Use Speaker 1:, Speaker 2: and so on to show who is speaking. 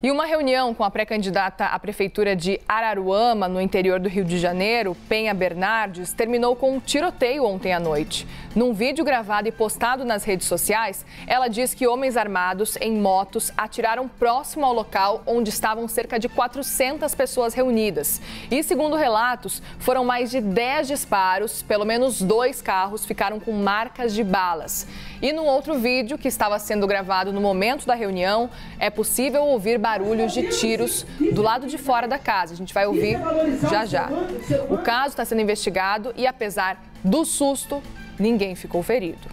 Speaker 1: E uma reunião com a pré-candidata à prefeitura de Araruama, no interior do Rio de Janeiro, Penha Bernardes, terminou com um tiroteio ontem à noite. Num vídeo gravado e postado nas redes sociais, ela diz que homens armados em motos atiraram próximo ao local onde estavam cerca de 400 pessoas reunidas. E, segundo relatos, foram mais de 10 disparos, pelo menos dois carros ficaram com marcas de balas. E no outro vídeo, que estava sendo gravado no momento da reunião, é possível ouvir barulhos de tiros do lado de fora da casa. A gente vai ouvir já já. O caso está sendo investigado e, apesar do susto, ninguém ficou ferido.